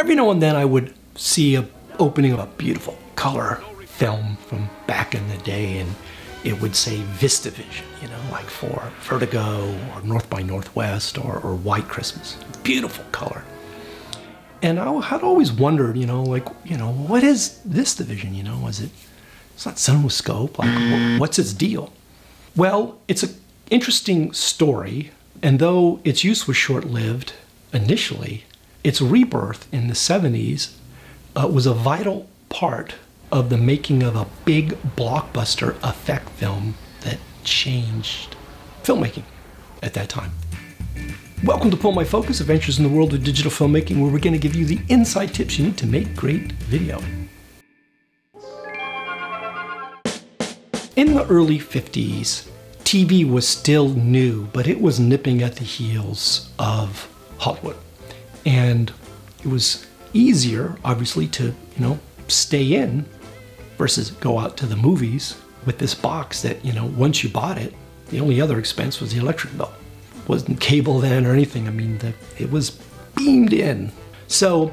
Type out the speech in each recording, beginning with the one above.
every now and then I would see a opening of a beautiful color film from back in the day and it would say VistaVision, you know, like for Vertigo or North by Northwest or, or White Christmas. Beautiful color. And I had always wondered, you know, like, you know, what is VistaVision, You know, is it, it's not CinemaScope. Like, what's its deal? Well, it's an interesting story. And though its use was short lived initially, its rebirth in the 70s uh, was a vital part of the making of a big blockbuster effect film that changed filmmaking at that time. Welcome to Pull My Focus Adventures in the World of Digital Filmmaking, where we're going to give you the inside tips you need to make great video. In the early 50s, TV was still new, but it was nipping at the heels of Hollywood. And it was easier, obviously, to, you know, stay in versus go out to the movies with this box that, you know, once you bought it, the only other expense was the electric bill. Wasn't cable then or anything. I mean, the, it was beamed in. So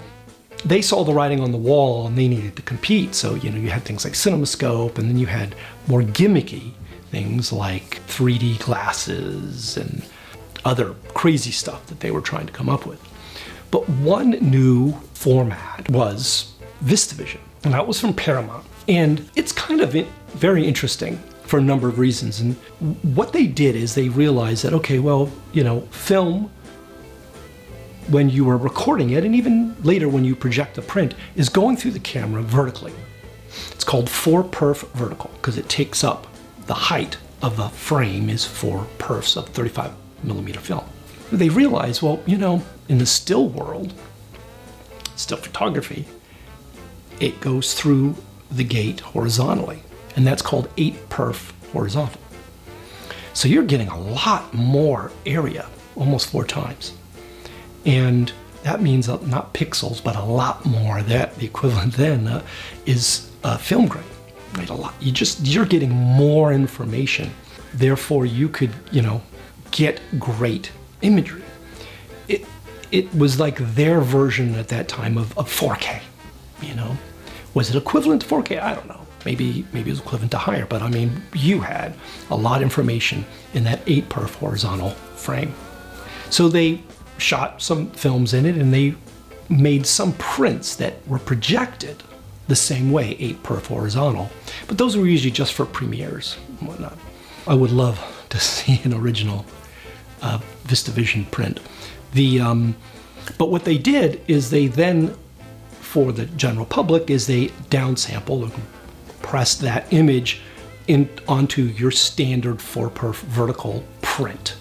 they saw the writing on the wall and they needed to compete. So, you know, you had things like CinemaScope and then you had more gimmicky things like 3D glasses and other crazy stuff that they were trying to come up with. But one new format was VistaVision, and that was from Paramount. And it's kind of very interesting for a number of reasons. And what they did is they realized that, okay, well, you know, film, when you are recording it, and even later when you project the print, is going through the camera vertically. It's called 4 perf vertical because it takes up the height of a frame is 4 perfs of 35 millimeter film. They realize, well, you know, in the still world, still photography, it goes through the gate horizontally, and that's called 8 perf horizontal. So you're getting a lot more area, almost four times. And that means not pixels, but a lot more. That the equivalent then uh, is uh, film grain. Right, a lot. You just you're getting more information. Therefore, you could you know get great imagery. It it was like their version at that time of, of 4K. You know, was it equivalent to 4K? I don't know. Maybe maybe it was equivalent to higher, but I mean, you had a lot of information in that 8 perf horizontal frame. So they shot some films in it and they made some prints that were projected the same way, 8 perf horizontal. But those were usually just for premieres and whatnot. I would love to see an original uh, VistaVision print. The, um, but what they did is they then for the general public is they downsample and press that image in, onto your standard 4 perf vertical print.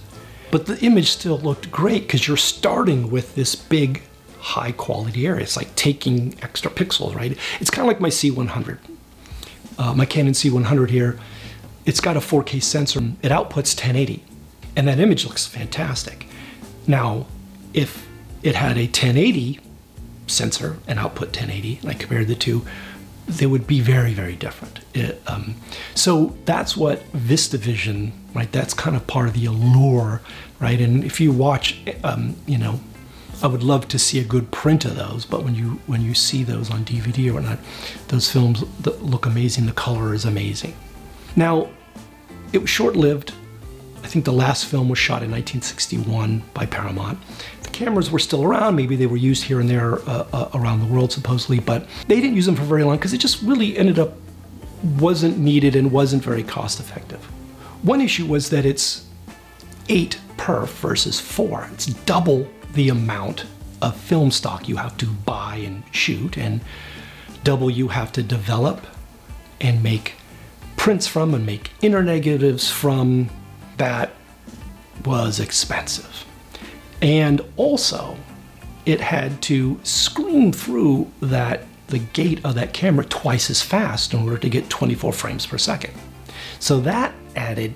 But the image still looked great because you're starting with this big high quality area. It's like taking extra pixels, right? It's kind of like my C100. Uh, my Canon C100 here, it's got a 4K sensor. It outputs 1080 and that image looks fantastic. Now, if it had a 1080 sensor and output 1080, and I compared the two, they would be very, very different. It, um, so that's what VistaVision, right? That's kind of part of the allure, right? And if you watch, um, you know, I would love to see a good print of those, but when you when you see those on DVD or whatnot, those films look amazing. The color is amazing. Now, it was short-lived. I think the last film was shot in 1961 by Paramount The cameras were still around. Maybe they were used here and there uh, uh, around the world, supposedly, but they didn't use them for very long because it just really ended up wasn't needed and wasn't very cost effective. One issue was that it's eight perf versus four. It's double the amount of film stock you have to buy and shoot, and double you have to develop and make prints from and make internegatives from. That was expensive. And also, it had to scream through that the gate of that camera twice as fast in order to get 24 frames per second. So that added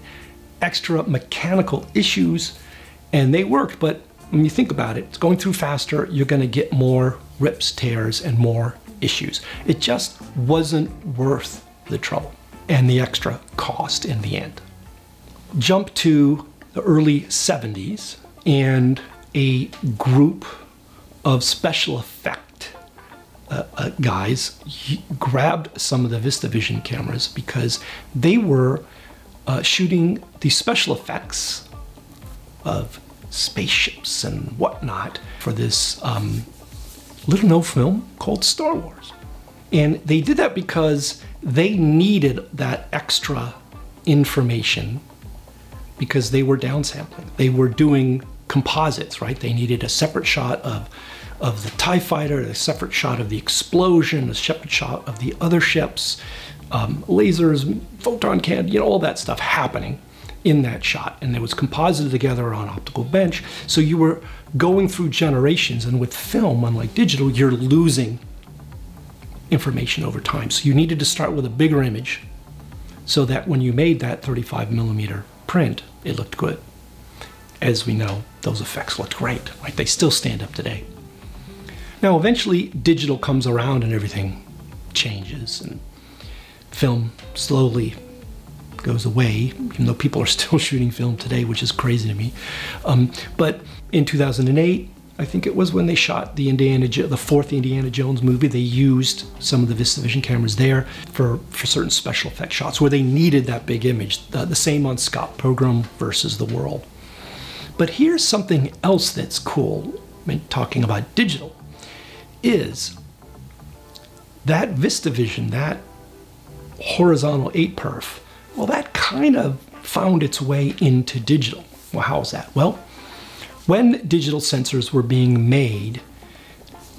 extra mechanical issues and they worked, but when you think about it, it's going through faster, you're gonna get more rips, tears, and more issues. It just wasn't worth the trouble and the extra cost in the end. Jump to the early 70s, and a group of special effect uh, uh, guys grabbed some of the VistaVision cameras because they were uh, shooting the special effects of spaceships and whatnot for this um, little no film called Star Wars. And they did that because they needed that extra information because they were downsampling. They were doing composites, right? They needed a separate shot of of the TIE fighter, a separate shot of the explosion, a separate shot of the other ships, um, lasers, photon cannon, you know, all that stuff happening in that shot. And it was composited together on optical bench. So you were going through generations. And with film, unlike digital, you're losing information over time. So you needed to start with a bigger image so that when you made that 35 millimeter print, it looked good. As we know, those effects looked great, right? They still stand up today. Now, eventually, digital comes around and everything changes, and film slowly goes away, even though people are still shooting film today, which is crazy to me. Um, but in 2008, I think it was when they shot the Indiana, the fourth Indiana Jones movie. They used some of the VistaVision cameras there for, for certain special effect shots where they needed that big image. The, the same on Scott Pilgrim versus the World. But here's something else that's cool. Mean, talking about digital is that VistaVision, that horizontal 8 perf, well, that kind of found its way into digital. Well, how is that? Well, when digital sensors were being made,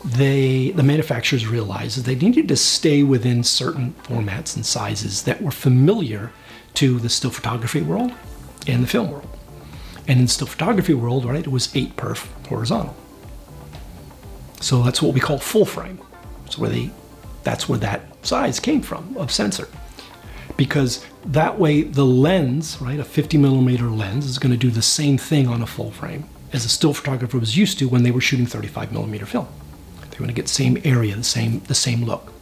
they the manufacturers realized that they needed to stay within certain formats and sizes that were familiar to the still photography world and the film world. And in the still photography world, right, it was 8 perf horizontal. So that's what we call full frame. So where they, that's where that size came from of sensor. Because that way the lens, right, a 50 millimeter lens is going to do the same thing on a full frame as a still photographer was used to when they were shooting 35 millimeter film. They want to get the same area, the same, the same look.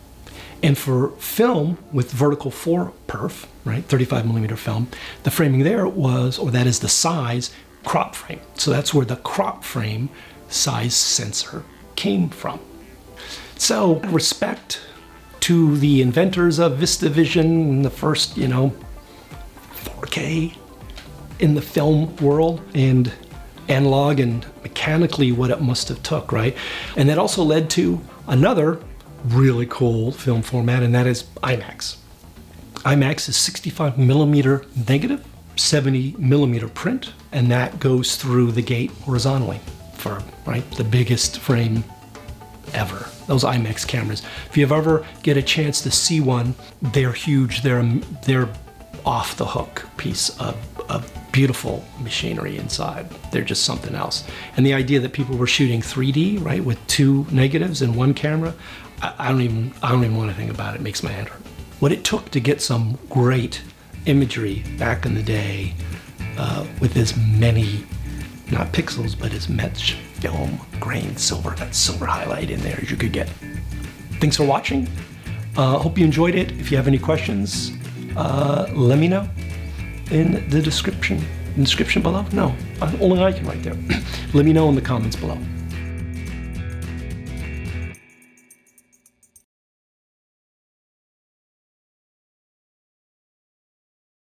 And for film with vertical 4 perf, right, 35 millimeter film, the framing there was, or that is the size, crop frame. So that's where the crop frame size sensor came from. So, respect to the inventors of VistaVision, the first, you know, 4K in the film world, and analog and mechanically what it must have took, right? And that also led to another really cool film format, and that is IMAX. IMAX is 65 millimeter negative, 70 millimeter print, and that goes through the gate horizontally for right the biggest frame ever. Those IMAX cameras. If you have ever get a chance to see one, they're huge. They're they're off the hook piece of, of beautiful machinery inside. They're just something else. And the idea that people were shooting 3D, right, with two negatives in one camera, I, I don't even I don't even want to think about it. it makes my head hurt. What it took to get some great imagery back in the day uh, with as many not pixels, but as much film grain silver, that silver highlight in there as you could get. Thanks for watching. Uh, hope you enjoyed it. If you have any questions, uh, let me know in the description. Description below? No, only I can write there. let me know in the comments below.